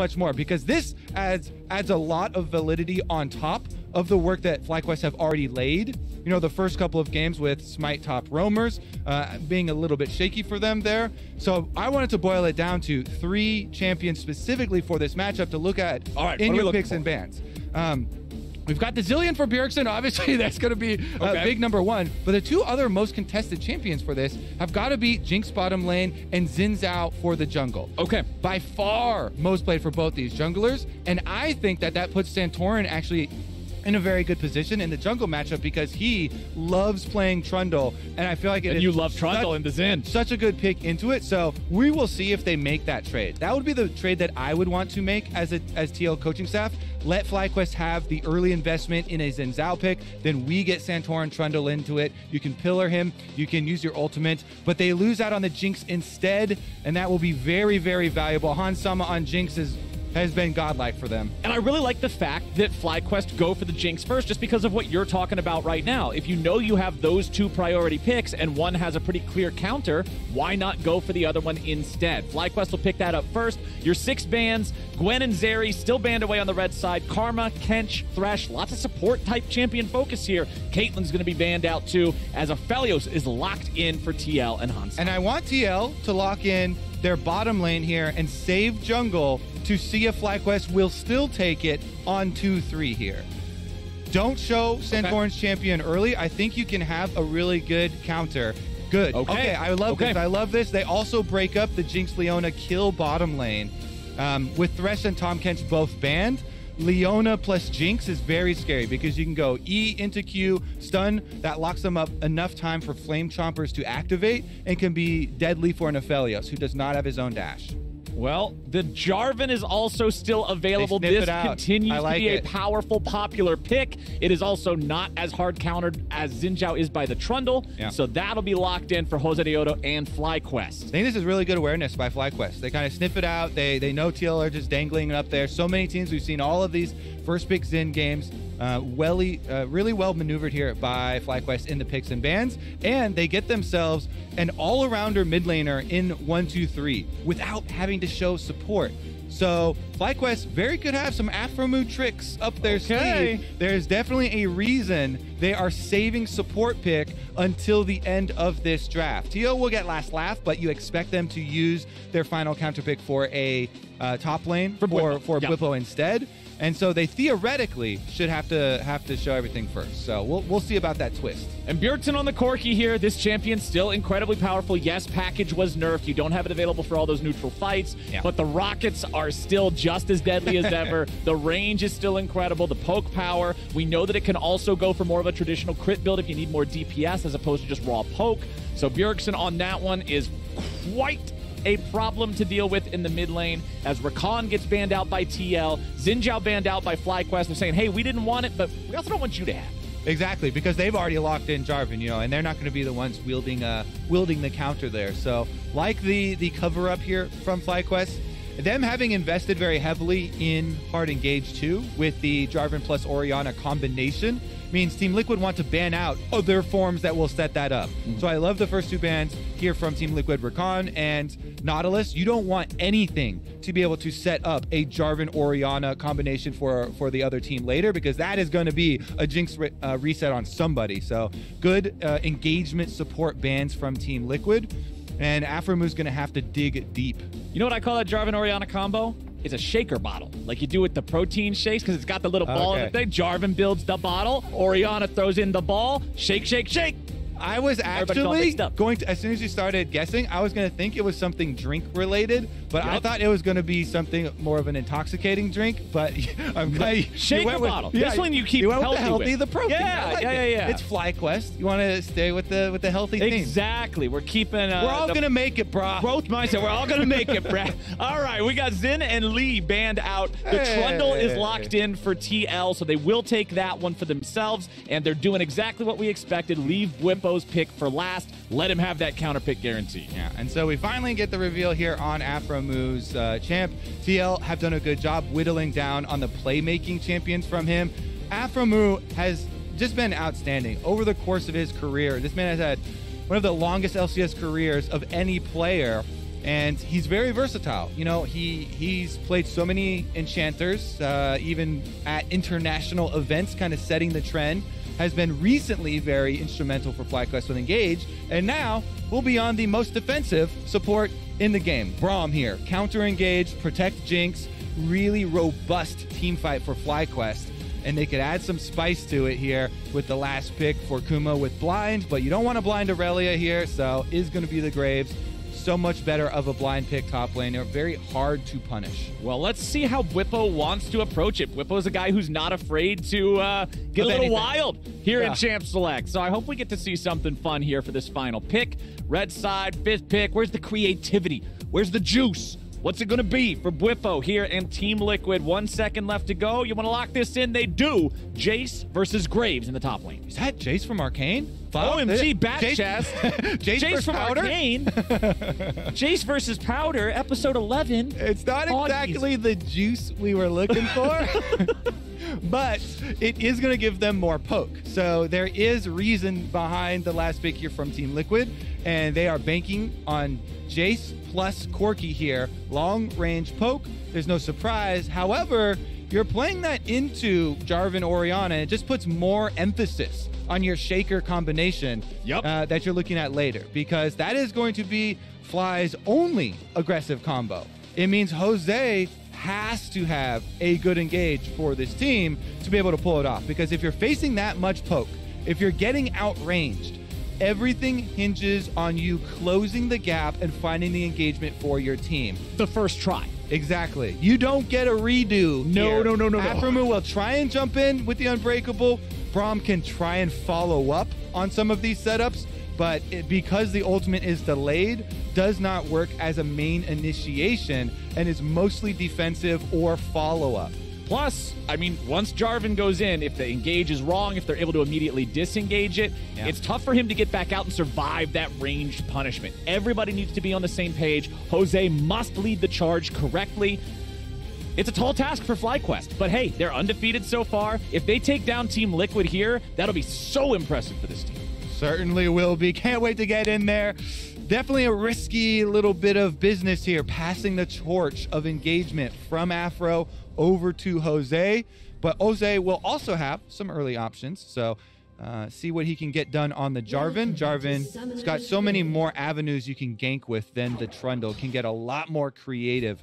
much more because this adds adds a lot of validity on top of the work that FlyQuest have already laid. You know, the first couple of games with Smite top roamers uh, being a little bit shaky for them there. So I wanted to boil it down to three champions specifically for this matchup to look at right, in what are we your picks for? and bans. Um, We've got the Zillion for Bjergsen. Obviously, that's going to be uh, Okay. big number one. But the two other most contested champions for this have got to be Jinx bottom lane and Xin Zhao for the jungle. Okay. By far, most played for both these junglers. And I think that that puts Santorin actually in a very good position in the jungle matchup because he loves playing Trundle. And I feel like it And is you love Trundle such- in the Xin. such a good pick into it. So we will see if they make that trade. That would be the trade that I would want to make as a as TL coaching staff. Let FlyQuest have the early investment in a Xin Zhao pick. Then we get Santorin Trundle into it. You can pillar him. You can use your ultimate. But they lose out on the Jinx instead, and that will be very, very valuable. Han Sama on Jinx is, has been godlike for them. And I really like the fact that FlyQuest go for the Jinx first just because of what you're talking about right now. If you know you have those two priority picks and one has a pretty clear counter, why not go for the other one instead? FlyQuest will pick that up first. Your six bans, Gwen and Zeri still banned away on the red side. Karma, Kench, Thresh, lots of support type champion focus here. Caitlyn's going to be banned out too, as Aphelios is locked in for TL and Hans. And I want TL to lock in their bottom lane here and save jungle to see if FlyQuest will still take it on 2 3 here. Don't show Santorin's champion early. I think you can have a really good counter. Good. Okay. I love Okay. this. I love this. They also break up the Jinx Leona kill bottom lane. Um, with Thresh and Tahm Kench both banned, Leona plus Jinx is very scary because you can go E into Q, stun, that locks them up enough time for Flame Chompers to activate and can be deadly for an Aphelios who does not have his own dash. Well, the Jarvan is also still available. This continues like to be it. a powerful, popular pick. It is also not as hard countered as Xin Zhao is by the Trundle. Yeah. So that'll be locked in for Josedeodo and FlyQuest. I think this is really good awareness by FlyQuest. They kind of sniff it out. They they know TL are just dangling it up there. So many teams we've seen all of these first pick Xin games. Uh, welly, uh, really well maneuvered here by FlyQuest in the picks and bans, and they get themselves an all-arounder mid laner in one, two, three without having to show support. So FlyQuest very could have some Aphromoo tricks up their Okay. sleeve. There's definitely a reason they are saving support pick until the end of this draft. TL will get last laugh, but you expect them to use their final counter pick for a uh, top lane for for, for Yeah. Bwipo instead. And so they theoretically should have to have to show everything first. So we'll we'll see about that twist. And Bjergsen on the Corki here. This champion still incredibly powerful. Yes, package was nerfed. You don't have it available for all those neutral fights, Yeah. but the rockets are still just as deadly as ever. the range is still incredible. The poke power. We know that it can also go for more of a traditional crit build if you need more DPS as opposed to just raw poke. So Bjergsen on that one is quite a problem to deal with in the mid lane as Rakan gets banned out by TL, Xin Zhao banned out by FlyQuest. They're saying, hey, we didn't want it, but we also don't want you to have. Exactly, because they've already locked in Jarvan, you know, and they're not going to be the ones wielding uh wielding the counter there. So, like the the cover up here from FlyQuest, them having invested very heavily in Hard Engage 2 with the Jarvan plus Orianna combination means Team Liquid want to ban out other forms that will set that up. So I love the first two bans here from Team Liquid, Rakan and Nautilus. You don't want anything to be able to set up a Jarvan Orianna combination for for the other team later because that is going to be a Jinx re- uh, reset on somebody. So good uh, engagement support bans from Team Liquid. And Aphromoo's going to have to dig deep. You know what I call that Jarvan Orianna combo? It's a shaker bottle, like you do with the protein shakes, because it's got the little ball in Okay. the thing. Jarvan builds the bottle, Orianna throws in the ball, shake, shake, shake. I was actually going to, as soon as you started guessing, I was going to think it was something drink related, but I thought it was going to be something more of an intoxicating drink. But I'm glad you Shaker went with- bottle. This one you keep you healthy the healthy, the protein. Yeah, like yeah, it. yeah, yeah. It's FlyQuest. You want to stay with the with the healthy theme. Exactly. We're keeping. Uh, We're all going to make it, brah. Growth mindset. We're all gonna make it, Brad. All right, we got Xin and Lee banned out. The Hey. Trundle is locked in for TL, so they will take that one for themselves, and they're doing exactly what we expected. Leave Bwipo's pick for last. Let him have that counter pick guarantee. Yeah, and so we finally get the reveal here on Aphromoo's uh, champ. TL have done a good job whittling down on the playmaking champions from him. Aphromoo has just been outstanding over the course of his career. This man has had one of the longest LCS careers of any player. and he's very versatile. You know, he he's played so many enchanters, uh, even at international events, kind of setting the trend. Has been recently very instrumental for FlyQuest with Engage, and now we'll be on the most defensive support in the game. Braum here, counter engage, protect Jinx, really robust team fight for FlyQuest. And they could add some spice to it here with the last pick for Kumo with blind, but you don't want to blind Aurelia here, so is going to be the Graves so much better of a blind pick top laner. Very hard to punish. Well, let's see how Bwipo wants to approach it. Bwipo's a guy who's not afraid to uh, get Of a little anything. wild here Yeah. in Champ Select. So I hope we get to see something fun here for this final pick. Red side, fifth pick. Where's the creativity? Where's the juice? What's it going to be for Bwipo here and Team Liquid? One second left to go. You want to lock this in? They do. Jace versus Graves in the top lane. Is that Jace from Arcane? OMG, bat Jace, chest. Jace, Jace from Powder? Arcane. Jace versus Powder, episode 11. It's not exactly the juice we were looking for, but it is going to give them more poke. So there is reason behind the last pick here from Team Liquid, and they are banking on Jace plus Corki here. Long range poke. There's no surprise. However, you're playing that into Jarvan Orianna, it just puts more emphasis on your shaker combination Yep. uh, that you're looking at later because that is going to be Fly's only aggressive combo. It means Jose has to have a good engage for this team to be able to pull it off because if you're facing that much poke, if you're getting outranged, everything hinges on you closing the gap and finding the engagement for your team. The first try. Exactly. You don't get a redo. No, here. no, no, no, no. Aphromoo will try and jump in with the Unbreakable. Braum can try and follow up on some of these setups, but it, because the ultimate is delayed, does not work as a main initiation and is mostly defensive or follow up. Plus, I mean, once Jarvan goes in, if the engage is wrong, if they're able to immediately disengage it, Yeah. it's tough for him to get back out and survive that ranged punishment. Everybody needs to be on the same page. Jose must lead the charge correctly. It's a tall task for FlyQuest, but hey, they're undefeated so far. If they take down Team Liquid here, that'll be so impressive for this team. Certainly will be. Can't wait to get in there. Definitely a risky little bit of business here, passing the torch of engagement from Afro over to Jose. But Jose will also have some early options. So uh, see what he can get done on the Jarvan. Jarvan's got so many more avenues you can gank with than the Trundle. Can get a lot more creative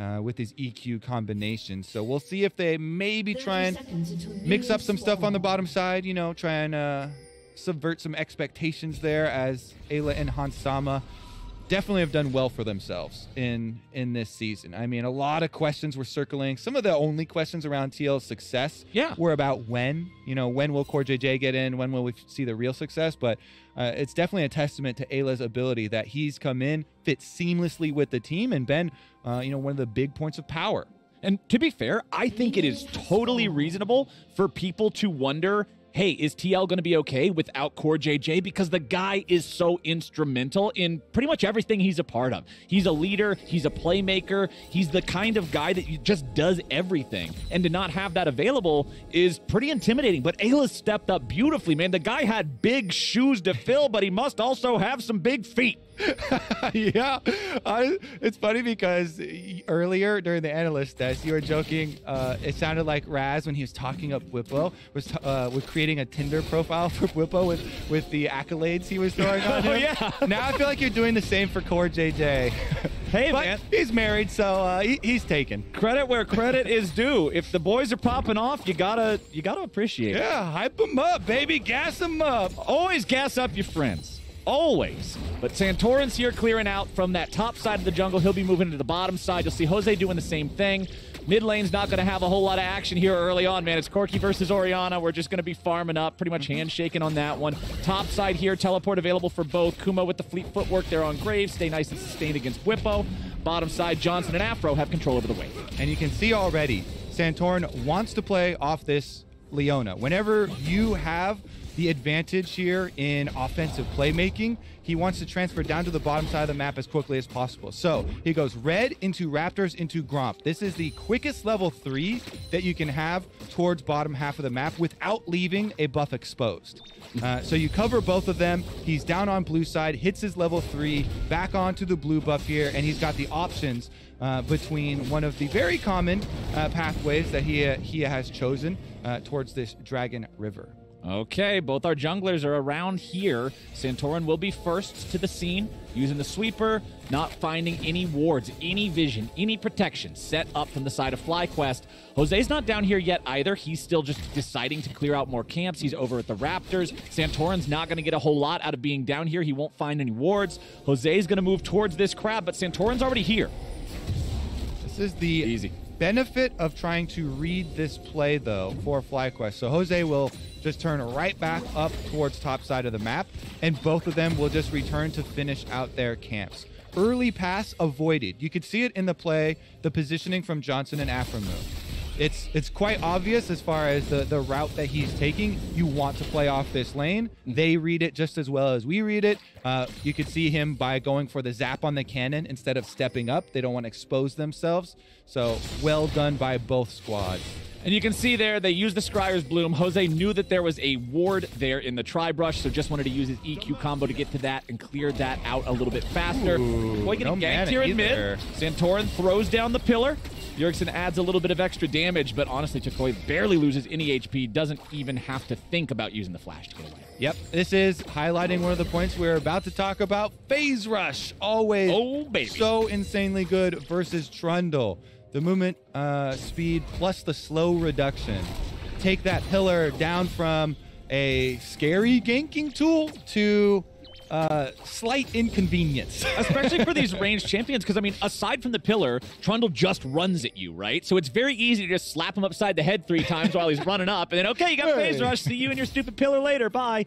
uh, with his EQ combination. So we'll see if they maybe try and mix up some stuff on the bottom side, you know, try and uh, subvert some expectations there as Eyla and Hansama definitely have done well for themselves in in this season. I mean, a lot of questions were circling. Some of the only questions around TL's success Yeah. were about when, you know, when will CoreJJ get in? When will we see the real success? But uh, it's definitely a testament to Eyla's ability that he's come in, fit seamlessly with the team, and been, uh, you know, one of the big points of power. And to be fair, I think it is totally reasonable for people to wonder hey, is TL going to be okay without CoreJJ? Because the guy is so instrumental in pretty much everything he's a part of. He's a leader, he's a playmaker, he's the kind of guy that just does everything. And to not have that available is pretty intimidating. But Eyla stepped up beautifully, man. The guy had big shoes to fill, but he must also have some big feet. yeah, I, it's funny because earlier during the analyst test, you were joking. Uh, it sounded like Raz when he was talking up Bwipo was t- uh, was creating a Tinder profile for Bwipo with with the accolades he was throwing on him. Oh, yeah. Now I feel like you're doing the same for CoreJJ. Hey, but man. he's married, so uh, he, he's taken. Credit where credit is due. If the boys are popping off, you gotta you gotta appreciate it. Yeah, hype them up, baby, gas them up. Always gas up your friends. Always. But Santorin's here clearing out from that top side of the jungle. He'll be moving to the bottom side. You'll see Jose doing the same thing. Mid lane's not going to have a whole lot of action here early on, man. It's Corki versus Orianna. We're just going to be farming up, pretty much mm-hmm. handshaking on that one. Top side here, teleport available for both. Kumo with the fleet footwork there on Graves. Stay nice and sustained against Bwipo. Bottom side, Johnsun and Afro have control over the wave. And you can see already, Santorin wants to play off this Leona. Whenever you have the advantage here in offensive playmaking. He wants to transfer down to the bottom side of the map as quickly as possible. So he goes red into Raptors into Gromp. This is the quickest level three that you can have towards bottom half of the map without leaving a buff exposed. Uh, so you cover both of them. He's down on blue side, hits his level three, back onto the blue buff here, and he's got the options uh, between one of the very common uh, pathways that he he has chosen uh, towards this Dragon River. Okay, both our junglers are around here. Santorin will be first to the scene, using the sweeper, not finding any wards, any vision, any protection set up from the side of FlyQuest. Jose's not down here yet either. He's still just deciding to clear out more camps. He's over at the Raptors. Santorin's not going to get a whole lot out of being down here. He won't find any wards. Jose's going to move towards this crab, but Santorin's already here. This is the Easy. benefit of trying to read this play, though, for FlyQuest. So Jose will just turn right back up towards top side of the map, and both of them will just return to finish out their camps. Early pass avoided. You could see it in the play, the positioning from Johnsun and Aphromoo. It's it's quite obvious as far as the, the route that he's taking. You want to play off this lane. They read it just as well as we read it. Uh, you could see him by going for the zap on the cannon instead of stepping up. They don't want to expose themselves. So well done by both squads. And you can see there, they used the Scryer's Bloom. Jose knew that there was a ward there in the Tri-Brush, so just wanted to use his EQ combo to get to that and clear that out a little bit faster. Boy, getting no ganked here in either. mid. Santorin throws down the pillar. Bjergsen adds a little bit of extra damage, but honestly, Toucouille barely loses any HP, doesn't even have to think about using the flash to get away. Yep, this is highlighting one of the points we're about to talk about. Phase Rush, always Oh, baby. so insanely good versus Trundle. The movement uh, speed plus the slow reduction. Take that pillar down from a scary ganking tool to uh, slight inconvenience. Especially for these ranged champions, because I mean, aside from the pillar, Trundle just runs at you, right? So it's very easy to just slap him upside the head three times while he's running up, and then okay, you got phase rush. See you and your stupid pillar later. Bye.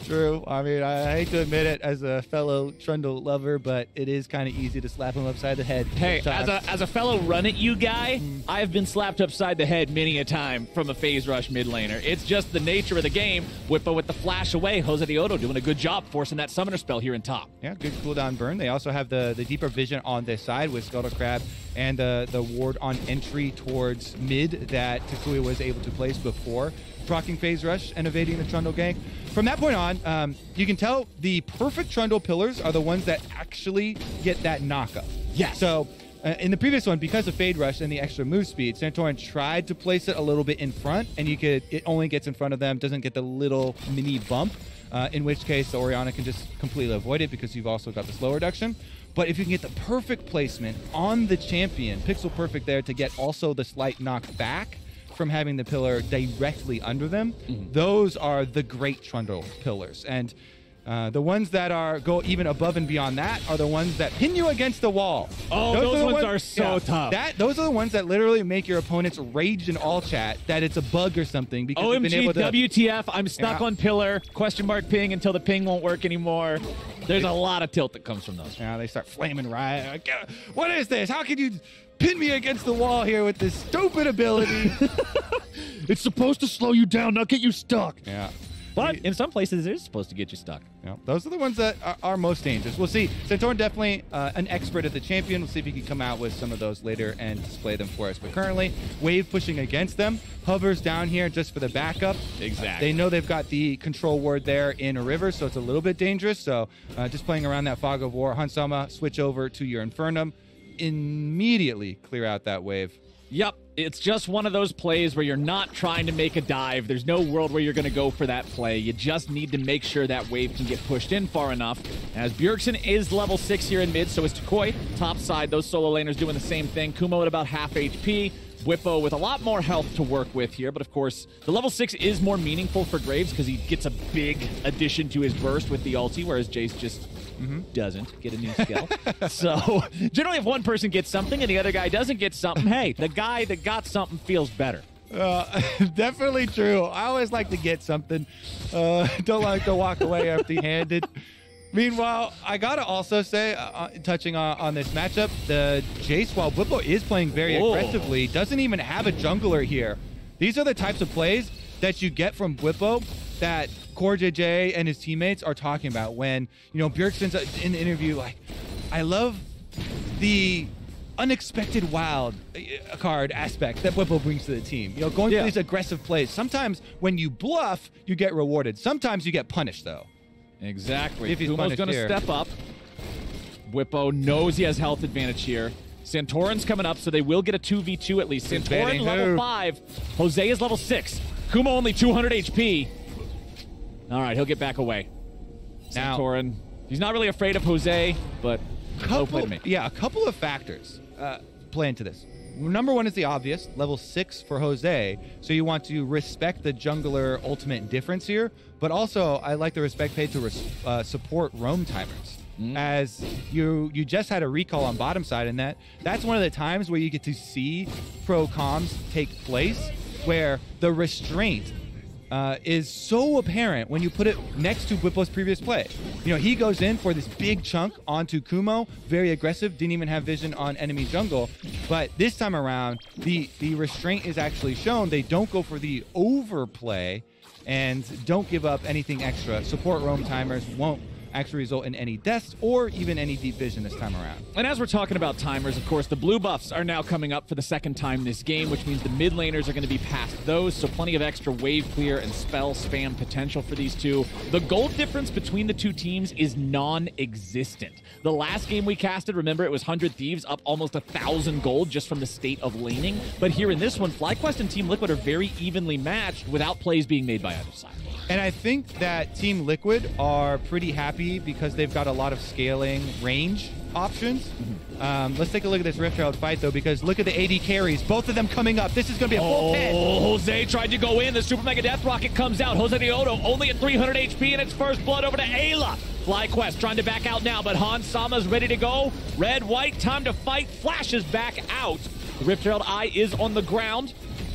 True. I mean, I hate to admit it as a fellow Trundle lover, but it is kind of easy to slap him upside the head. Hey, as a as a fellow run at you guy, I've been slapped upside the head many a time from a phase rush mid laner. It's just the nature of the game. Bwipo with the flash away. Josedeodo doing a good job forcing that summoner spell here in top. Yeah, good cooldown burn. They also have the, the deeper vision on this side with Scuttle Crab and uh, the ward on entry towards mid that Toucouille was able to place before proccing Phase Rush and evading the Trundle gank. From that point on, um, you can tell the perfect Trundle pillars are the ones that actually get that knockup. Yes. So uh, in the previous one, because of Phase Rush and the extra move speed, Santorin tried to place it a little bit in front, and you could it only gets in front of them, doesn't get the little mini bump. Uh, in which case, the Orianna can just completely avoid it because you've also got the slow reduction. But if you can get the perfect placement on the champion, pixel perfect there to get also the slight knock back from having the pillar directly under them, those are the great Trundle pillars. And uh, the ones that are go even above and beyond that are the ones that pin you against the wall. Oh, those the ones are so tough. That those are the ones that literally make your opponents rage in all chat that it's a bug or something because you've been OMG, able to. WTF, I'm stuck Yeah. on pillar. Question mark ping until the ping won't work anymore. There's a lot of tilt that comes from those. Yeah, they start flaming riot. "Uh, What is this? How can you pin me against the wall here with this stupid ability? It's supposed to slow you down, not get you stuck. yeah. But in some places, it is supposed to get you stuck. Yeah, those are the ones that are, are most dangerous. We'll see. Santorin definitely uh, an expert at the champion. We'll see if he can come out with some of those later and display them for us. But currently, Wave pushing against them. Hovers down here just for the backup. Exactly. They know they've got the control ward there in a river, so it's a little bit dangerous. So uh, just playing around that fog of war. Hansama, switch over to your Infernum. Immediately clear out that wave. Yep, it's just one of those plays where you're not trying to make a dive. There's no world where you're going to go for that play. You just need to make sure that wave can get pushed in far enough. As Bjergsen is level 6 here in mid, so is Toucouille. Top side, those solo laners doing the same thing. Kumo at about half HP. Bwipo with a lot more health to work with here, but of course, the level 6 is more meaningful for Graves because he gets a big addition to his burst with the ulti, whereas Jace just doesn't get a new skill. so generally, if one person gets something and the other guy doesn't get something, hey, the guy that got something feels better. Uh, definitely true. I always like to get something. Uh, don't like to walk away empty-handed. Meanwhile, I gotta also say, uh, uh, touching on, on this matchup, the Jace, while Bwipo is playing very Whoa. aggressively, doesn't even have a jungler here. These are the types of plays that you get from Bwipo that CoreJJ and his teammates are talking about when, you know, Bjergsen's in the interview like, I love the unexpected wild uh, card aspect that Bwipo brings to the team. You know, going Yeah. for these aggressive plays. Sometimes when you bluff, you get rewarded. Sometimes you get punished though. Exactly. If he's Kumo's going to step up. Bwipo knows he has health advantage here. Santorin's coming up, so they will get a 2v2 at least. Santorin level 5. Jose is level 6. Kumo only 200 HP. All right, he'll get back away. Now- Santorin, he's not really afraid of Jose, but no play to couple, yeah, a couple of factors uh, play into this. Number one is the obvious, level six for Jose. So you want to respect the jungler ultimate difference here, but also I like the respect paid to res- uh, support roam timers. As you you just had a recall on bottom side, and that that's one of the times where you get to see pro comms take place, where the restraint uh, is so apparent when you put it next to Bwipo's previous play. You know, he goes in for this big chunk onto Kumo, very aggressive, didn't even have vision on enemy jungle. But this time around, the the restraint is actually shown. They don't go for the overplay and don't give up anything extra. Support roam timers won't actually result in any deaths or even any deep vision this time around. And as we're talking about timers, of course, the blue buffs are now coming up for the second time this game, which means the mid laners are going to be past those, so plenty of extra wave clear and spell spam potential for these two. The gold difference between the two teams is non existent. The last game we casted, remember, it was 100 Thieves up almost a thousand gold just from the state of laning. But here in this one, FlyQuest and Team Liquid are very evenly matched without plays being made by either side. And I think that Team Liquid are pretty happy because they've got a lot of scaling range options. Um, let's take a look at this Rift Herald fight, though, because look at the AD carries. Both of them coming up. This is going to be a full pit. Oh, Jose tried to go in. The Super Mega Death Rocket comes out. Josedeodo only at 300 HP and it's first blood over to Eyla. FlyQuest trying to back out now, but Han Sama's ready to go. Red, white, time to fight. Flashes back out. The Rift Herald Eye is on the ground.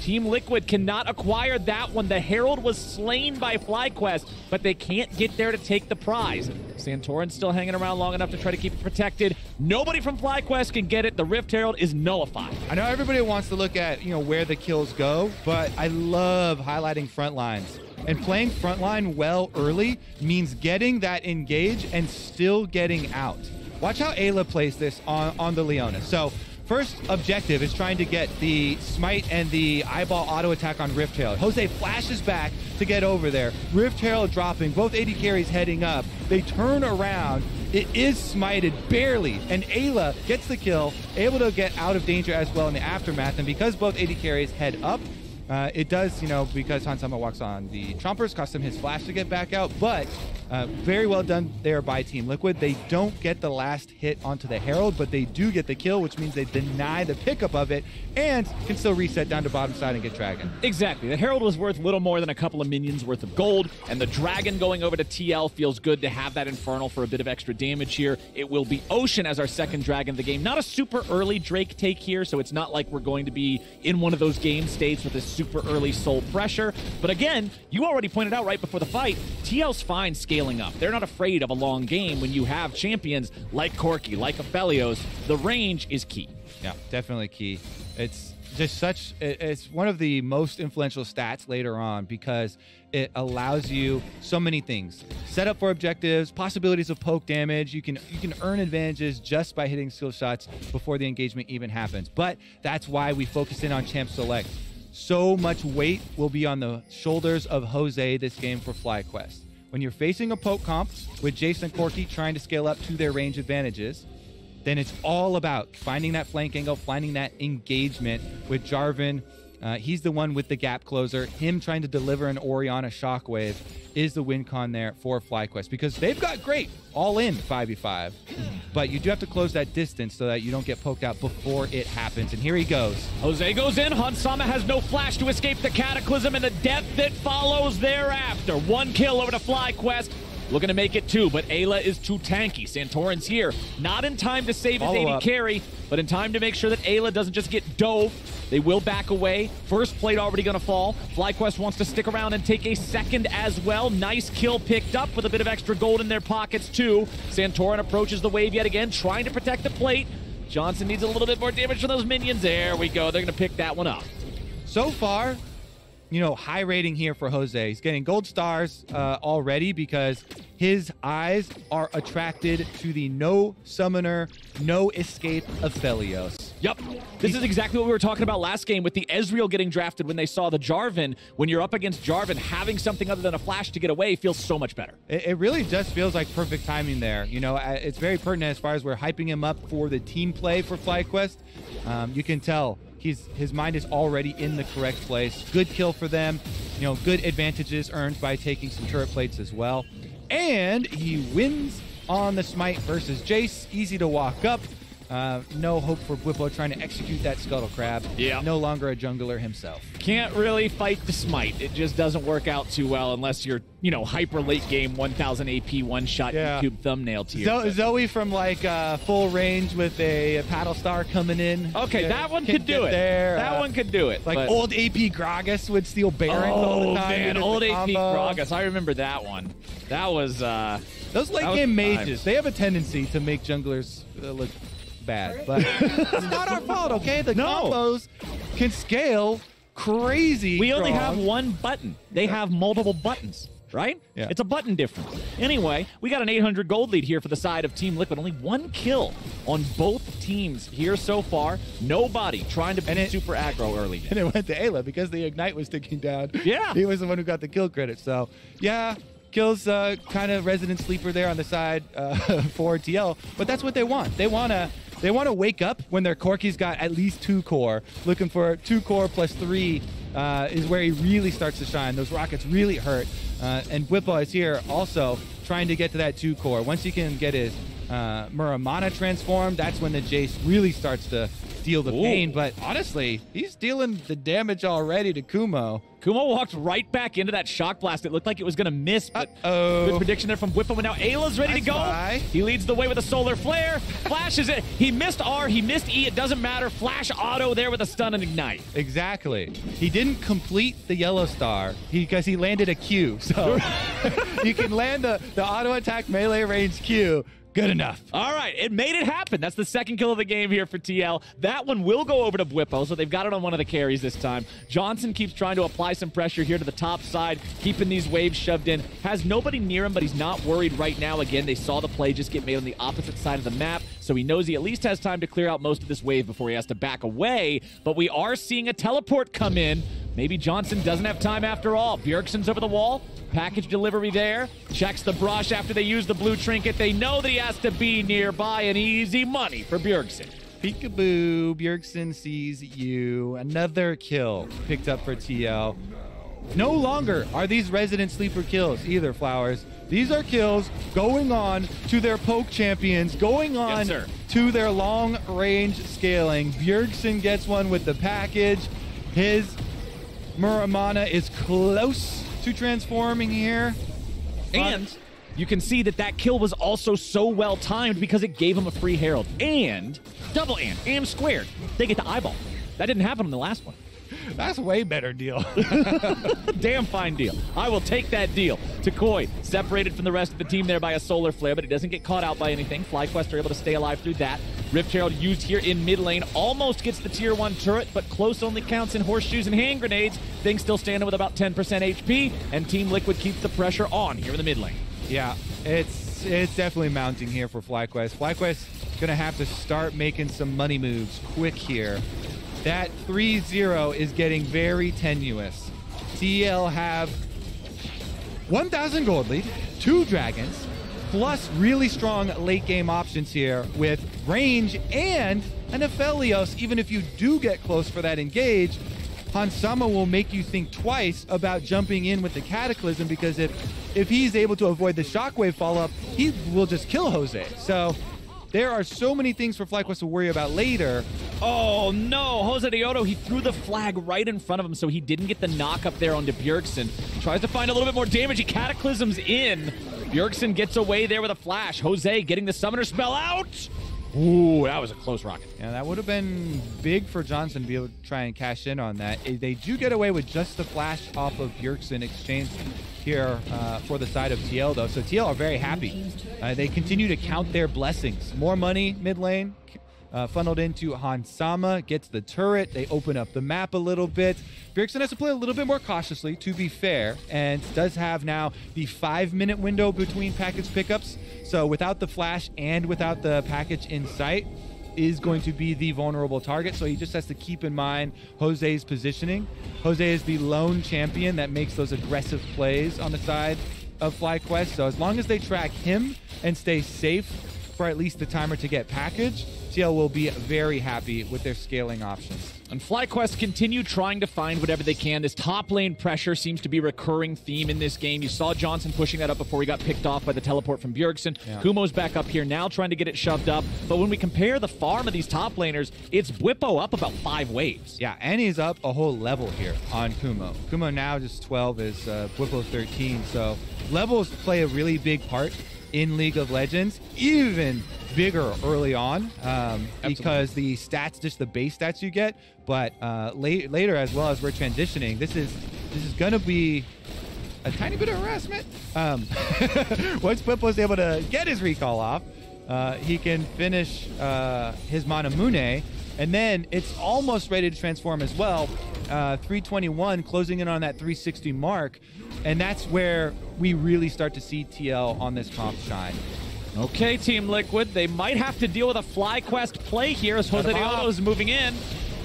Team Liquid cannot acquire that one. The Herald was slain by FlyQuest, but they can't get there to take the prize. Santorin's still hanging around long enough to try to keep it protected. Nobody from FlyQuest can get it. The Rift Herald is nullified. I know everybody wants to look at you know where the kills go, but I love highlighting front lines. And playing frontline well early means getting that engage and still getting out. Watch how Eyla plays this on, on the Leona. So first objective is trying to get the smite and the eyeball auto attack on Rift Herald. Jose flashes back to get over there. Rift Herald dropping, both AD carries heading up. They turn around. It is smited barely, and Eyla gets the kill, able to get out of danger as well in the aftermath. And because both AD carries head up, uh, it does, you know, because Hansama walks on the Chompers, cost him his flash to get back out, but uh, very well done there by Team Liquid. They don't get the last hit onto the Herald, but they do get the kill, which means they deny the pickup of it and can still reset down to bottom side and get Dragon. Exactly. The Herald was worth little more than a couple of minions worth of gold, and the Dragon going over to TL feels good to have that Infernal for a bit of extra damage here. It will be Ocean as our second Dragon of the game. Not a super early Drake take here, so it's not like we're going to be in one of those game states with a super early soul pressure. But again, you already pointed out right before the fight, TL's fine scaling up. They're not afraid of a long game when you have champions like Corki, like Aphelios. The range is key. Yeah, definitely key. It's just such it's one of the most influential stats later on because it allows you so many things. Set up for objectives, possibilities of poke damage. You can you can earn advantages just by hitting skill shots before the engagement even happens. But that's why we focus in on champ select. So much weight will be on the shoulders of Jose this game for FlyQuest. When you're facing a poke comp with Jason Corki trying to scale up to their range advantages, then it's all about finding that flank angle, finding that engagement with Jarvan. Uh, he's the one with the gap closer. Him trying to deliver an Orianna shockwave is the win con there for FlyQuest because they've got great all in 5v5. But you do have to close that distance so that you don't get poked out before it happens. And here he goes. Jose goes in. Hansama has no flash to escape the cataclysm and the death that follows thereafter. One kill over to FlyQuest. Looking to make it two, but Eyla is too tanky. Santorin's here. Not in time to save his Follow 80 up. carry, but in time to make sure that Eyla doesn't just get dove. They will back away. First plate already going to fall. FlyQuest wants to stick around and take a second as well. Nice kill picked up with a bit of extra gold in their pockets, too. Santorin approaches the wave yet again, trying to protect the plate. Johnsun needs a little bit more damage from those minions. There we go. They're going to pick that one up. So far, you know, high rating here for Jose. He's getting gold stars uh, already because his eyes are attracted to the no summoner, no escape of Felios. Yep. This is exactly what we were talking about last game with the Ezreal getting drafted when they saw the Jarvan. When you're up against Jarvan, having something other than a flash to get away feels so much better. It, it really just feels like perfect timing there. You know, it's very pertinent as far as we're hyping him up for the team play for FlyQuest. Um, you can tell he's his mind is already in the correct place. Good kill for them. You know, good advantages earned by taking some turret plates as well. And he wins on the smite versus Jace. Easy to walk up. Uh, no hope for Bwipo trying to execute that Scuttle Crab. Yeah. No longer a jungler himself. Can't really fight the smite. It just doesn't work out too well unless you're, you know, hyper late game 1000 AP one shot Yeah. YouTube thumbnail tier. Zo- Zoe from like uh, full range with a, a paddle star coming in. okay, Yeah, that one could do it. There. That Uh, one could do it. Like but- old AP Gragas would steal Baron all Oh the time. man, old AP. Gragas. I remember that one. That was uh Those late game mages, they have a tendency to make junglers uh, look bad, but it's not our fault. Okay, the No. combos can scale crazy. We only have one button. They have multiple buttons, right? Yeah. It's a button difference. Anyway, we got an 800 gold lead here for the side of Team Liquid. Only one kill on both teams here so far. Nobody trying to be And it- super aggro early. and it went to Eyla because the ignite was ticking down. Yeah. he was the one who got the kill credit. So yeah, kills uh, kind of resident sleeper there on the side uh, for TL. But that's what they want. They wanna they want to wake up when their Corki's got at least two core. Looking for two core plus three uh, is where he really starts to shine. Those rockets really hurt. Uh, and Bwipo is here also trying to get to that two core. Once he can get his uh, Muramana transformed, that's when the Jace really starts to deal the Ooh. pain. But honestly, he's dealing the damage already to Kumo. Kumo walked right back into that shock blast. It looked like it was going to miss, but Uh-oh. good prediction there from Bwipo. And now Eyla's ready to go. He leads the way with a solar flare. Flashes it. He missed R. He missed E. It doesn't matter. Flash auto there with a stun and ignite. Exactly. He didn't complete the yellow star because he landed a Q. So you can land the, the auto attack melee range Q. Good enough. All right, it made it happen. That's the second kill of the game here for TL. That one will go over to Bwipo, so they've got it on one of the carries this time. Johnsun keeps trying to apply some pressure here to the top side, keeping these waves shoved in. Has nobody near him, but he's not worried right now. Again, they saw the play just get made on the opposite side of the map, so he knows he at least has time to clear out most of this wave before he has to back away. But we are seeing a teleport come in. Maybe Johnsun doesn't have time after all. Bjergsen's over the wall. Package delivery there. Checks the brush after they use the blue trinket. They know that he has to be nearby and easy money for Bjergsen. Peekaboo, Bjergsen sees you. Another kill picked up for TL. No longer are these resident sleeper kills either, Flowers. These are kills going on to their poke champions, going on sir. to their long range scaling. Bjergsen gets one with the package. His Muramana is close to transforming here. And you can see that that kill was also so well timed because it gave him a free herald. And double and, am squared. They get the eyeball. That didn't happen in the last one. That's a way better deal. Damn fine deal. I will take that deal. Toucouille separated from the rest of the team there by a solar flare, but he doesn't get caught out by anything. FlyQuest are able to stay alive through that. Rift Herald used here in mid lane almost gets the tier one turret, but close only counts in horseshoes and hand grenades. Things still standing with about 10% HP, and Team Liquid keeps the pressure on here in the mid lane. Yeah, it's it's definitely mounting here for FlyQuest. FlyQuest gonna have to start making some money moves quick here. That 3-0 is getting very tenuous. TL have 1,000 gold lead, two dragons, plus really strong late game options here with range and an Aphelios. Even if you do get close for that engage, Hansama will make you think twice about jumping in with the Cataclysm because if if he's able to avoid the Shockwave follow-up, he will just kill Jose. So there are so many things for FlyQuest to worry about later. Oh no, Josedeodo, he threw the flag right in front of him so he didn't get the knock up there onto Bjergsen. Tries to find a little bit more damage. He cataclysms in. Bjergsen gets away there with a flash. Jose getting the summoner spell out. Ooh, that was a close rocket. Yeah, that would have been big for Johnsun to be able to try and cash in on that. Eh, They do get away with just the flash off of Bjergsen exchange here uh, for the side of TL, though. So TL are very happy. Uh, they continue to count their blessings. More money mid lane, uh, funneled into Hansama, gets the turret. They open up the map a little bit. Bjergsen has to play a little bit more cautiously, to be fair, and does have now the five minute window between package pickups. So without the flash and without the package in sight, is going to be the vulnerable target. So he just has to keep in mind Jose's positioning. Jose is the lone champion that makes those aggressive plays on the side of FlyQuest. So as long as they track him and stay safe for at least the timer to get package, Will be very happy with their scaling options. And FlyQuest continue trying to find whatever they can. This top lane pressure seems to be a recurring theme in this game. You saw Johnsun pushing that up before he got picked off by the teleport from Bjergsen. Yeah. Kumo's back up here now trying to get it shoved up. But when we compare the farm of these top laners, it's Bwipo up about five waves. Yeah, and he's up a whole level here on Kumo. Kumo now just 12 is uh, Bwipo 13. So levels play a really big part in League of Legends, even bigger early on um, because the stats, just the base stats you get. But uh, late, later, as well as we're transitioning, this is this is gonna be a tiny bit of harassment. Um, once Bwipo's able to get his recall off, uh, he can finish uh, his Manamune, and then it's almost ready to transform as well. Uh, 321 closing in on that 360 mark, and that's where we really start to see TL on this comp shine. Okay, Team Liquid, they might have to deal with a FlyQuest play here as Jose de is moving in.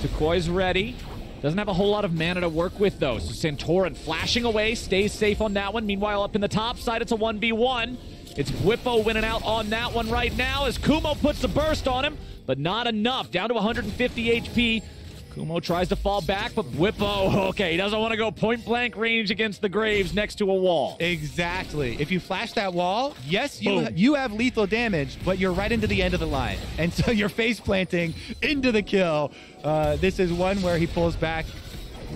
Decoy's ready. Doesn't have a whole lot of mana to work with, though. So Santorin flashing away, stays safe on that one. Meanwhile, up in the top side, it's a 1v1. It's Bwipo winning out on that one right now as Kumo puts the burst on him, but not enough. Down to 150 HP. Kumo tries to fall back, but Bwipo, okay, he doesn't want to go point blank range against the Graves next to a wall. Exactly. If you flash that wall, yes, you you have lethal damage, but you're right into the end of the line. And so you're face planting into the kill. Uh, this is one where he pulls back.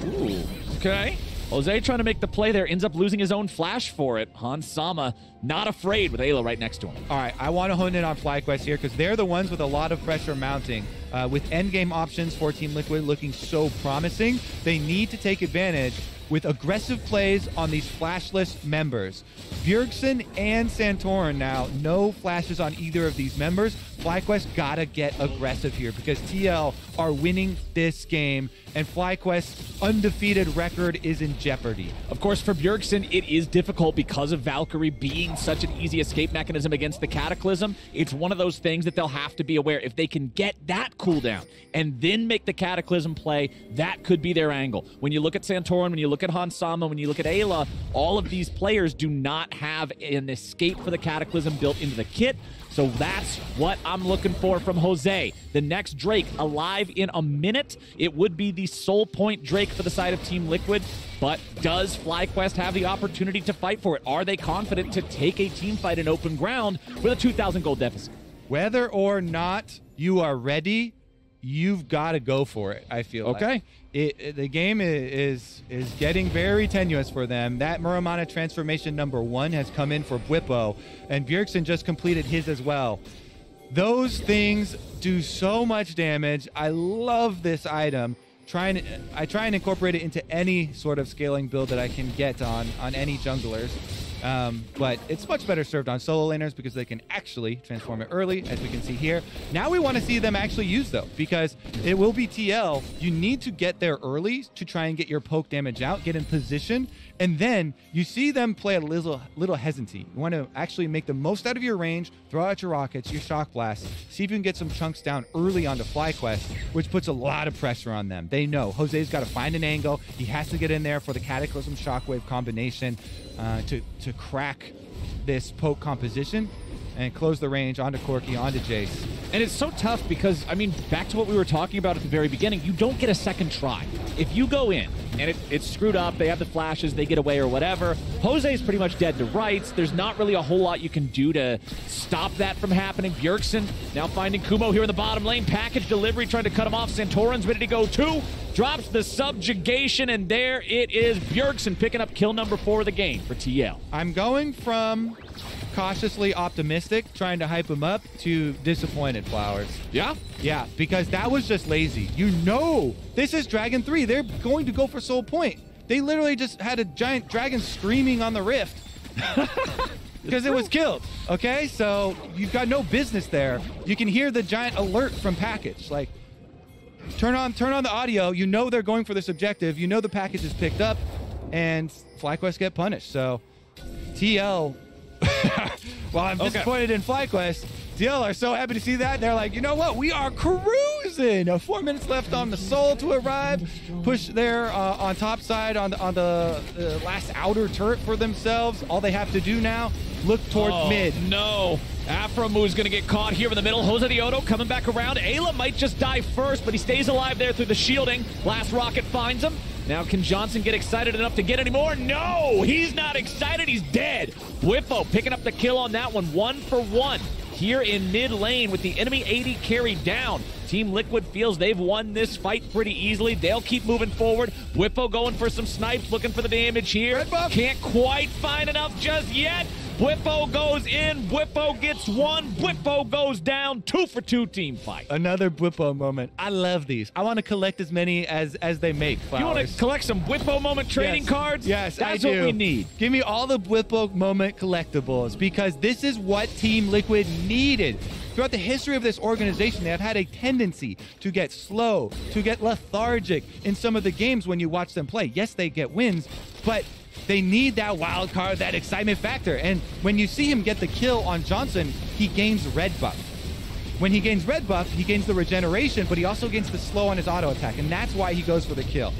Ooh, okay. Jose trying to make the play there, ends up losing his own flash for it. Hans Sama not afraid with Eyla right next to him. All right, I want to hone in on FlyQuest here because they're the ones with a lot of pressure mounting. Uh, with endgame options for Team Liquid looking so promising, they need to take advantage with aggressive plays on these flashless members. Bjergsen and Santorin now, no flashes on either of these members. FlyQuest gotta get aggressive here because TL are winning this game and FlyQuest's undefeated record is in jeopardy. Of course, for Bjergsen, it is difficult because of Valkyrie being such an easy escape mechanism against the Cataclysm. It's one of those things that they'll have to be aware. If they can get that cooldown and then make the Cataclysm play, that could be their angle. When you look at Santorin, when you look at Hansama, when you look at Eyla, all of these players do not have an escape for the Cataclysm built into the kit. So that's what I'm looking for from Jose. The next Drake alive in a minute. It would be the soul point Drake for the side of Team Liquid. But does FlyQuest have the opportunity to fight for it? Are they confident to take a team fight in open ground with a 2,000 gold deficit? Whether or not you are ready, you've got to go for it. I feel okay. Like. It, it, the game is is getting very tenuous for them. That Muramana transformation number one has come in for Bwipo, and Bjergsen just completed his as well. Those things do so much damage. I love this item. Trying, I try and incorporate it into any sort of scaling build that I can get on on any junglers. Um, but it's much better served on solo laners because they can actually transform it early, as we can see here. Now we want to see them actually use, though, because it will be TL. You need to get there early to try and get your poke damage out, get in position, and then you see them play a little, little hesitancy. You want to actually make the most out of your range, throw out your rockets, your shock blasts, see if you can get some chunks down early onto FlyQuest, which puts a lot of pressure on them. They know Jose's got to find an angle. He has to get in there for the Cataclysm Shockwave combination uh, to, to crack this poke composition and close the range onto Corki, onto Jace. And it's so tough because, I mean, back to what we were talking about at the very beginning, you don't get a second try. If you go in and it, it's screwed up, they have the flashes, they get away or whatever, Jose's pretty much dead to rights. There's not really a whole lot you can do to stop that from happening. Bjergsen now finding Kumo here in the bottom lane. Package delivery trying to cut him off. Santorin's ready to go too. Drops the subjugation, and there it is. Bjergsen picking up kill number four of the game for TL. I'm going from cautiously optimistic, trying to hype him up, to disappointed, Flowers. Yeah? Yeah, because that was just lazy. You know, this is Dragon 3. They're going to go for Soul Point. They literally just had a giant dragon screaming on the rift. because it was killed. Okay, so you've got no business there. You can hear the giant alert from package. Like, turn on turn on the audio. You know they're going for this objective. You know the package is picked up, and FlyQuest get punished. So TL, well, I'm Okay. disappointed in FlyQuest. TL are so happy to see that. They're like, you know what? We are cruising. Uh, four minutes left on the Soul to arrive. Push there uh, on top side on the on the uh, last outer turret for themselves. All they have to do now, look towards Oh, mid. No. Aphromoo's going to get caught here in the middle. Josedeodo coming back around. Eyla might just die first, but he stays alive there through the shielding. Last rocket finds him. Now, can Johnsun get excited enough to get any more? No! He's not excited. He's dead. Bwipo picking up the kill on that one. One for one here in mid lane with the enemy AD carried down. Team Liquid feels they've won this fight pretty easily. They'll keep moving forward. Bwipo going for some snipes, looking for the damage here. Can't quite find enough just yet. Bwipo goes in. Bwipo gets one. Bwipo goes down. Two for two team fight. Another Bwipo moment. I love these. I want to collect as many as as they make. You want to collect some Bwipo moment trading Yes. cards? Yes, That's I what we need. Give me all the Bwipo moment collectibles because this is what Team Liquid needed. Throughout the history of this organization, they have had a tendency to get slow, to get lethargic in some of the games when you watch them play. Yes, they get wins, but they need that wild card, that excitement factor. And when you see him get the kill on Johnsun, he gains red buff. When he gains red buff, he gains the regeneration, but he also gains the slow on his auto attack, and that's why he goes for the kill.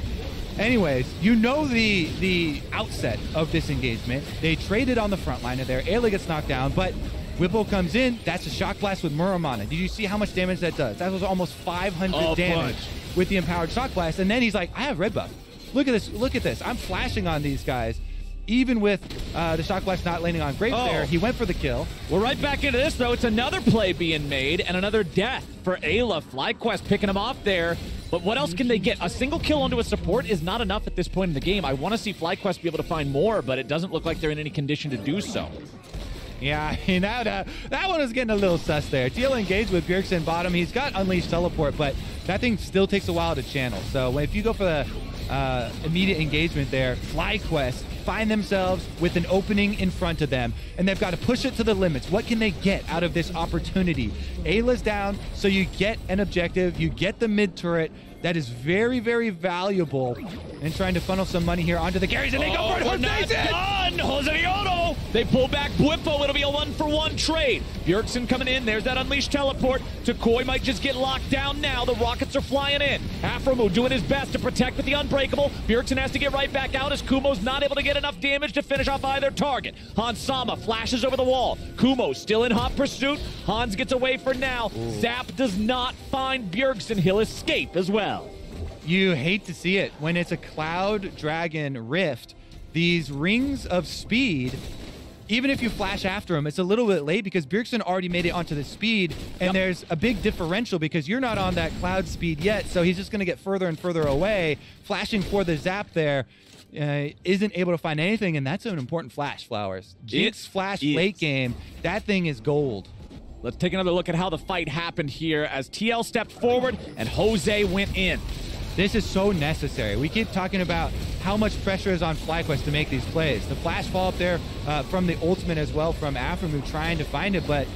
Anyways, you know the the outset of this engagement. They traded on the front liner there. Eyla gets knocked down, but Bwipo comes in. That's a shock blast with Muramana. Did you see how much damage that does? That was almost 500 A damage bunch. with the empowered shock blast. And then he's like, I have red buff. Look at this. Look at this. I'm flashing on these guys. Even with uh, the shock blast not landing on Graves Oh. there, he went for the kill. We're right back into this, though. It's another play being made and another death for Eyla. FlyQuest picking him off there. But what else can they get? A single kill onto a support is not enough at this point in the game. I want to see FlyQuest be able to find more, but it doesn't look like they're in any condition to do so. Yeah, you know, that, that one is getting a little sus there. TL engaged with Bjergsen bottom. He's got Unleashed Teleport, but that thing still takes a while to channel. So if you go for the uh, immediate engagement there, FlyQuest find themselves with an opening in front of them, and they've got to push it to the limits. What can they get out of this opportunity? Eyla's down, so you get an objective, you get the mid turret. That is very, very valuable in trying to funnel some money here onto the Garys, and they go oh, for it. we're not Jose's in! done. Josedeodo. They pull back Bwipo. It'll be a one for one trade. Bjergsen coming in. There's that unleashed teleport. Toucouille might just get locked down now. The rockets are flying in. Aphromoo doing his best to protect with the unbreakable. Bjergsen has to get right back out as Kumo's not able to get enough damage to finish off either target. Hansama flashes over the wall. Kumo still in hot pursuit. Hans gets away for now. Zap does not find Bjergsen. He'll escape as well. You hate to see it when it's a Cloud Dragon Rift. These rings of speed, even if you flash after him, it's a little bit late because Bjergsen already made it onto the speed, and Yep. there's a big differential because you're not on that Cloud speed yet, so he's just going to get further and further away. Flashing for the zap there uh, isn't able to find anything, and that's an important flash, Flowers. Jinx It flash is. late game, that thing is gold. Let's take another look at how the fight happened here as TL stepped forward and Jose went in. This is so necessary. We keep talking about how much pressure is on FlyQuest to make these plays. The flash fall up there uh, from the ultimate as well from Aphromoo trying to find it, but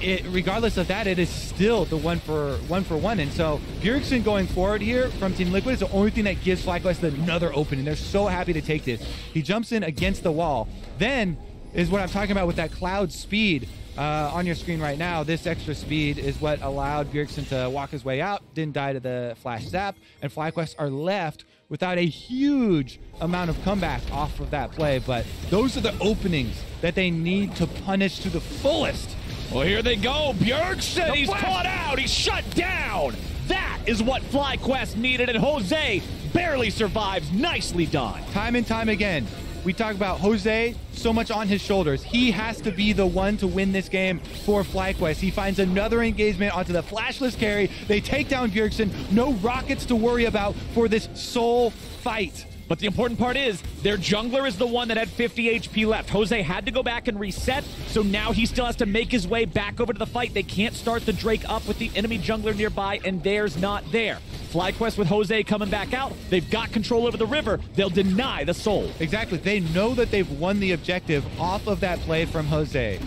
it, regardless of that, it is still the one for one for one. And so Bjergsen going forward here from Team Liquid is the only thing that gives FlyQuest another opening. They're so happy to take this. He jumps in against the wall. Then is what I'm talking about with that cloud speed uh, on your screen right now. This extra speed is what allowed Bjergsen to walk his way out, didn't die to the flash zap, and FlyQuest are left without a huge amount of comeback off of that play. But those are the openings that they need to punish to the fullest. Well, here they go. Bjergsen, The he's flash. caught out. He's shut down. That is what FlyQuest needed, and Jose barely survives. Nicely done. time and time again. We talk about Jose so much on his shoulders. He has to be the one to win this game for FlyQuest. He finds another engagement onto the flashless carry. They take down Bjergsen. No rockets to worry about for this sole fight. But the important part is their jungler is the one that had 50 HP left. Jose had to go back and reset, so now he still has to make his way back over to the fight. They can't start the Drake up with the enemy jungler nearby, and theirs not there. FlyQuest with Jose coming back out, they've got control over the river. They'll deny the soul. Exactly. They know that they've won the objective off of that play from Jose.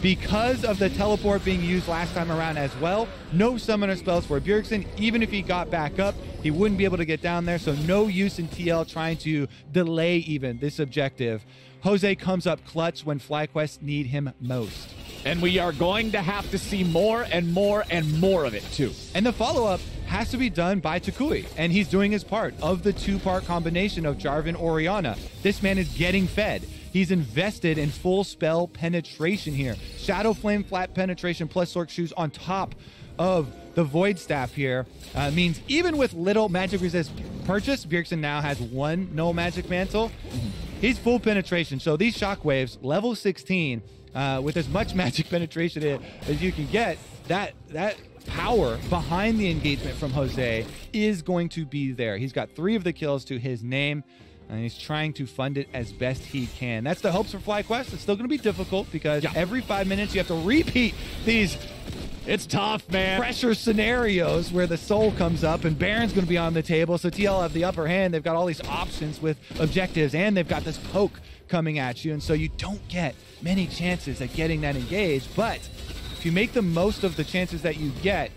Because of the teleport being used last time around as well, no summoner spells for Bjergsen. Even if he got back up, he wouldn't be able to get down there. So no use in TL trying to delay even this objective. Jose comes up clutch when FlyQuest need him most. And we are going to have to see more and more and more of it too. And the follow up has to be done by Toucouille, and he's doing his part of the two part combination of Jarvan Orianna. This man is getting fed. He's invested in full spell penetration here. Shadow Flame flat penetration plus Sorc Shoes on top of the Void Staff here uh, means even with little magic resist purchase, Bjergsen now has one no magic mantle. Mm-hmm. He's full penetration. So these shockwaves, level 16, uh, with as much magic penetration as you can get, that that power behind the engagement from Jose is going to be there. He's got three of the kills to his name. And he's trying to fund it as best he can. That's the hopes for FlyQuest. It's still going to be difficult because yeah. every five minutes you have to repeat these it's tough, man. Pressure scenarios where the soul comes up and Baron's going to be on the table. So TL have the upper hand. They've got all these options with objectives and they've got this poke coming at you. And so you don't get many chances at getting that engaged. But if you make the most of the chances that you get,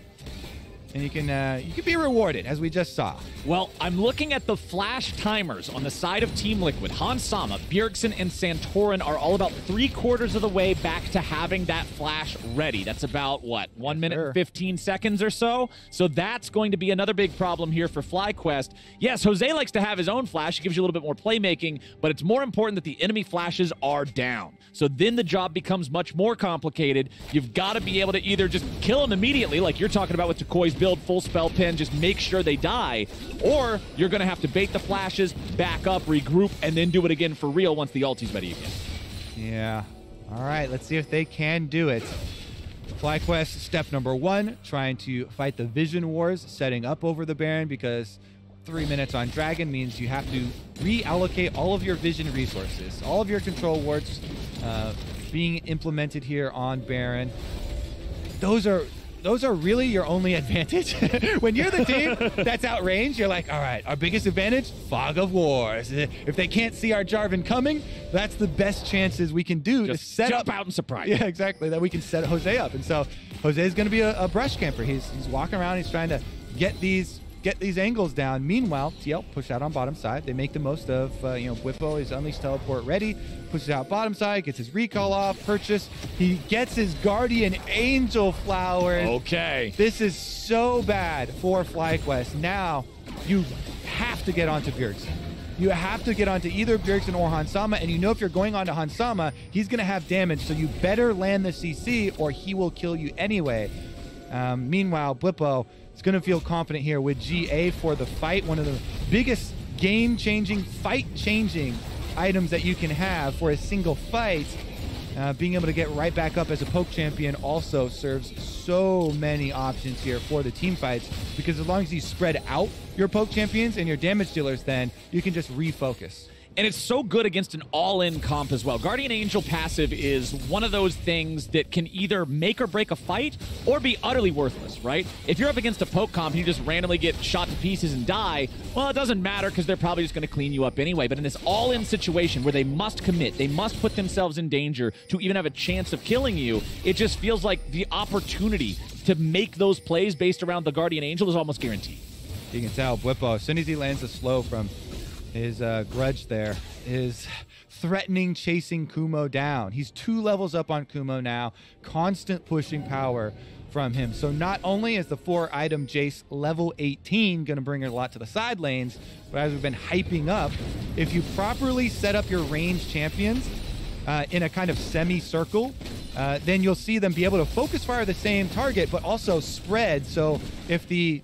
and you can uh, you can be rewarded as we just saw. Well, I'm looking at the flash timers on the side of Team Liquid. Hans Sama, Bjergsen, and Santorin are all about three quarters of the way back to having that flash ready. That's about what one minute sure. 15 seconds or so. So that's going to be another big problem here for FlyQuest. Yes, Jose likes to have his own flash. It gives you a little bit more playmaking, but it's more important that the enemy flashes are down. So then the job becomes much more complicated. You've got to be able to either just kill them immediately, like you're talking about with Toucouille's build full spell pin, just make sure they die, or you're going to have to bait the flashes, back up, regroup, and then do it again for real once the ulti's ready again. Yeah. All right, let's see if they can do it. FlyQuest step number one, trying to fight the Vision Wars, setting up over the Baron because three minutes on Dragon means you have to reallocate all of your Vision resources, all of your control wards uh, being implemented here on Baron. Those are those are really your only advantage. when you're the team that's outrange, you're like, all right, our biggest advantage, fog of wars. If they can't see our Jarvan coming, that's the best chances we can do Just to set jump up. out and surprise. Yeah, exactly. That we can set Jose up. And so Jose is going to be a, a brush camper. He's he's walking around. He's trying to get these get these angles down. Meanwhile, TL push out on bottom side. They make the most of, uh, you know, Bwipo is Unleashed Teleport ready, pushes out bottom side, gets his recall off, purchase. He gets his Guardian Angel Flower. Okay. This is so bad for FlyQuest. Now, you have to get onto Bjergsen. You have to get onto either Bjergsen or Hansama, and you know if you're going onto Hansama, he's going to have damage, so you better land the CC or he will kill you anyway. Um, meanwhile, Bwipo is going to feel confident here with GA for the fight. One of the biggest game changing, fight changing items that you can have for a single fight. Uh, being able to get right back up as a poke champion also serves so many options here for the team fights because as long as you spread out your poke champions and your damage dealers, then you can just refocus. And it's so good against an all-in comp as well. Guardian Angel passive is one of those things that can either make or break a fight or be utterly worthless, right? If you're up against a poke comp and you just randomly get shot to pieces and die, well, it doesn't matter because they're probably just going to clean you up anyway. But in this all-in situation where they must commit, they must put themselves in danger to even have a chance of killing you, it just feels like the opportunity to make those plays based around the Guardian Angel is almost guaranteed. You can tell Bwipo, as soon as he lands a slow from his uh, grudge there is threatening chasing Kumo down. He's two levels up on Kumo now, constant pushing power from him. So not only is the four item Jace level 18 going to bring a lot to the side lanes, but as we've been hyping up, if you properly set up your range champions uh, in a kind of semicircle, uh, then you'll see them be able to focus fire the same target, but also spread. So if the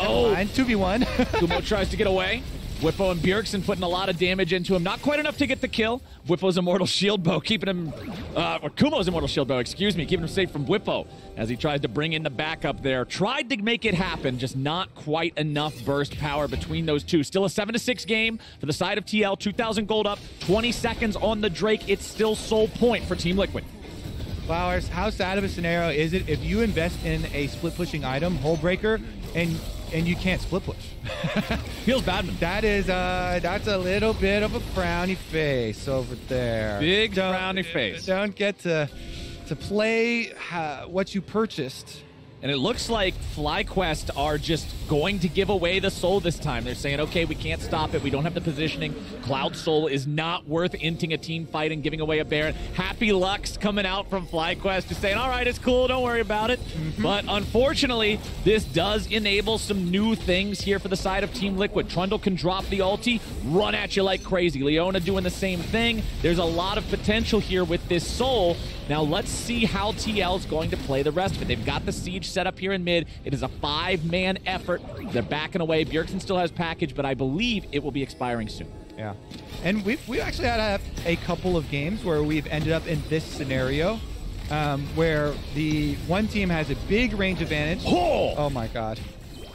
Oh, mind, 2v1. Kumo tries to get away. Bwipo and Bjergsen putting a lot of damage into him. Not quite enough to get the kill. Bwipo's Immortal Shield Bow keeping him, uh, or Kumo's Immortal Shield Bow, excuse me, keeping him safe from Bwipo as he tries to bring in the backup there. Tried to make it happen, just not quite enough burst power between those two. Still a 7 to 6 game for the side of TL. 2,000 gold up, 20 seconds on the Drake. It's still sole point for Team Liquid. Flowers, how sad of a scenario is it if you invest in a split pushing item, Hullbreaker, and and you can't split push. Feels bad. man. That is uh that's a little bit of a frowny face over there. Big frowny face. Don't get to to play uh, what you purchased. And it looks like FlyQuest are just going to give away the soul this time. They're saying, okay, we can't stop it. We don't have the positioning. Cloud Soul is not worth inting a team fight and giving away a Baron. Happy Lux coming out from FlyQuest just saying, all right, it's cool. Don't worry about it. Mm-hmm. But unfortunately, this does enable some new things here for the side of Team Liquid. Trundle can drop the ulti, run at you like crazy. Leona doing the same thing. There's a lot of potential here with this soul. Now let's see how TL is going to play the rest of it. They've got the siege set up here in mid. It is a five-man effort. They're backing away. Bjergsen still has package, but I believe it will be expiring soon. Yeah. And we've, we've actually had a, a couple of games where we've ended up in this scenario um, where the one team has a big range advantage. Oh, oh my God.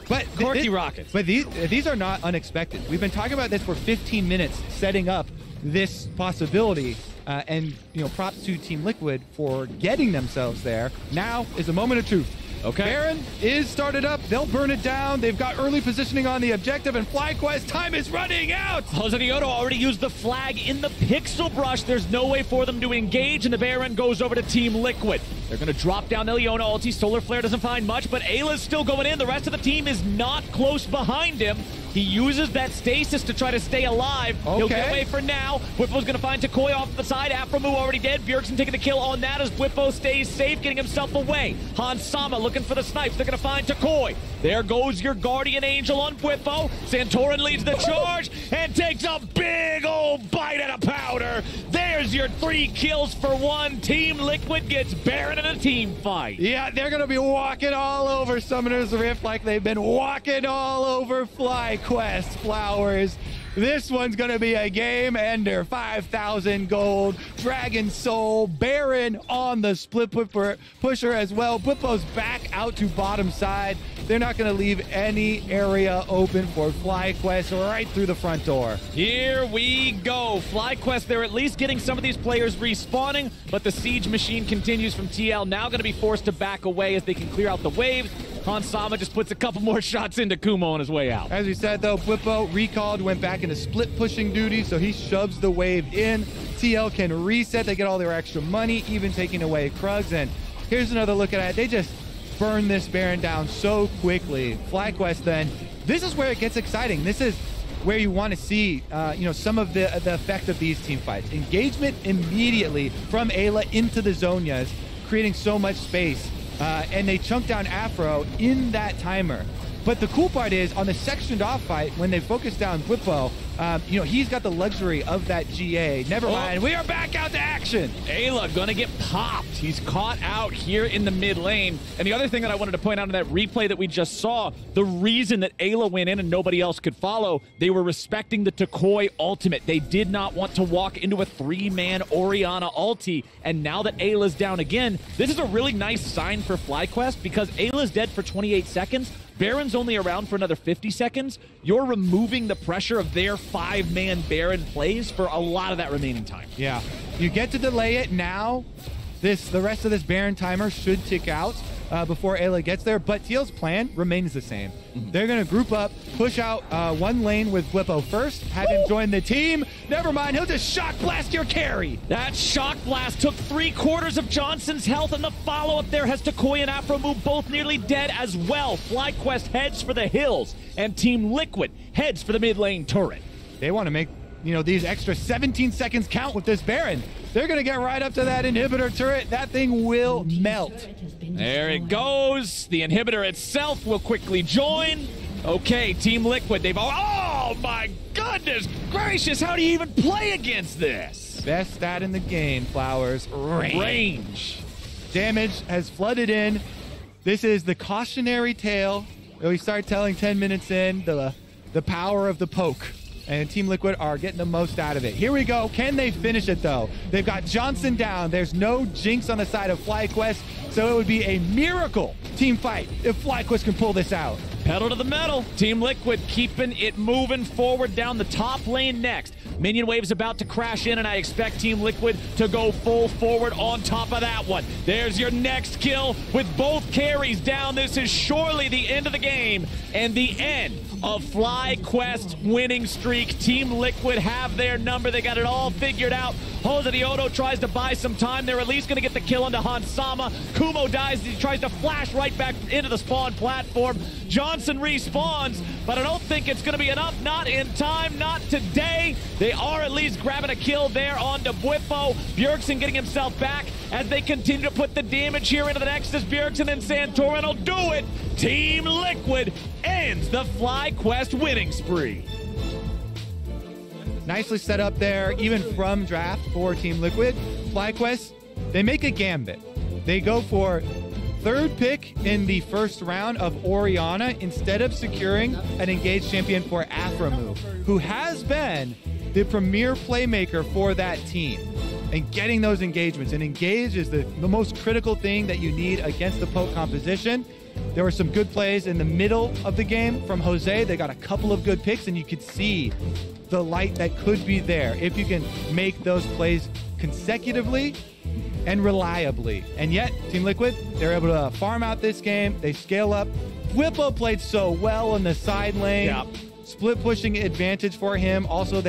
But Corki th- Rockets. But these these are not unexpected. We've been talking about this for 15 minutes, setting up this possibility uh, and you know, props to Team Liquid for getting themselves there. Now is a moment of truth. Okay. Baron is started up. They'll burn it down. They've got early positioning on the objective, and FlyQuest time is running out. Josedeodo already used the flag in the pixel brush. There's no way for them to engage, and the Baron goes over to Team Liquid. They're going to drop down the Leona ulti. Solar Flare doesn't find much, but Eyla's still going in. The rest of the team is not close behind him. He uses that stasis to try to stay alive. Okay. He'll get away for now. Bwipo's going to find Toucouille off the side. Aphromoo already dead. Bjergsen taking the kill on that as Bwipo stays safe, getting himself away. Hans Sama looking for the snipes. They're going to find Toucouille. There goes your Guardian Angel on Bwipo. Santorin leads the charge and takes a big old bite out of powder. There's your three kills for one. Team Liquid gets Baron in a team fight. Yeah, they're going to be walking all over Summoner's Rift like they've been walking all over Fly Quest Flowers. This one's going to be a game ender. 5,000 gold. Dragon Soul. Baron on the split pusher as well. Bwipo's back out to bottom side. They're not going to leave any area open for FlyQuest right through the front door. Here we go. FlyQuest, they're at least getting some of these players respawning, but the siege machine continues from TL. Now going to be forced to back away as they can clear out the waves. Hansama just puts a couple more shots into Kumo on his way out. As we said, though, Bwipo recalled, went back into split pushing duty, so he shoves the wave in. TL can reset. They get all their extra money, even taking away Krugs. And here's another look at it. They just burn this Baron down so quickly. FlyQuest then, this is where it gets exciting. This is where you want to see, uh, you know, some of the the effect of these team fights. Engagement immediately from Eyla into the Zhonya's, creating so much space uh, and they chunk down Afro in that timer. But the cool part is on the sectioned off fight, when they focus down Bwipo, um, you know, he's got the luxury of that GA. Never oh. mind, we are back out to action. Eyla gonna get popped. He's caught out here in the mid lane. And the other thing that I wanted to point out in that replay that we just saw, the reason that Eyla went in and nobody else could follow, they were respecting the Toucouille ultimate. They did not want to walk into a three-man Orianna ulti. And now that Eyla's down again, this is a really nice sign for FlyQuest because Eyla's dead for 28 seconds. Baron's only around for another 50 seconds. You're removing the pressure of their five-man Baron plays for a lot of that remaining time. Yeah. You get to delay it now. This The rest of this Baron timer should tick out uh, before Eyla gets there, but Teal's plan remains the same. Mm-hmm. They're going to group up, push out uh, one lane with Bwipo first, have him join the team. Never mind, he'll just shock blast your carry. That shock blast took three quarters of Johnsun's health, and the follow up there has Toucouille and Aphromoo both nearly dead as well. FlyQuest heads for the hills, and Team Liquid heads for the mid lane turret. They want to make you know, these extra 17 seconds count with this Baron. They're going to get right up to that inhibitor turret. That thing will melt. There it goes. The inhibitor itself will quickly join. Okay, Team Liquid, they've all. Oh my goodness gracious, how do you even play against this? Best stat in the game, Flowers. Range. Range. Damage has flooded in. This is the cautionary tale that we start telling 10 minutes in the, the power of the poke and Team Liquid are getting the most out of it. Here we go. Can they finish it, though? They've got Johnsun down. There's no jinx on the side of FlyQuest, so it would be a miracle team fight if FlyQuest can pull this out. Pedal to the metal. Team Liquid keeping it moving forward down the top lane next. Minion Wave's about to crash in, and I expect Team Liquid to go full forward on top of that one. There's your next kill with both carries down. This is surely the end of the game and the end of FlyQuest's winning streak. Team Liquid have their number. They got it all figured out. Josedeodo tries to buy some time. They're at least going to get the kill onto Hansama. Kumo dies. He tries to flash right back into the spawn platform. Johnsun respawns, but I don't think it's going to be enough. Not in time, not today. They are at least grabbing a kill there on Bwipo. Bjergsen getting himself back as they continue to put the damage here into the Nexus. Bjergsen and Santorin will do it. Team Liquid ends the FlyQuest winning spree. Nicely set up there, even from draft for Team Liquid. FlyQuest, they make a gambit. They go for third pick in the first round of Orianna instead of securing an engaged champion for Aphromoo, who has been the premier playmaker for that team. And getting those engagements. And engage is the, the most critical thing that you need against the poke composition. There were some good plays in the middle of the game from Jose. They got a couple of good picks, and you could see the light that could be there if you can make those plays consecutively and reliably. And yet, Team Liquid, they're able to farm out this game. They scale up. Bwipo played so well in the side lane. Yep. Split pushing advantage for him. Also,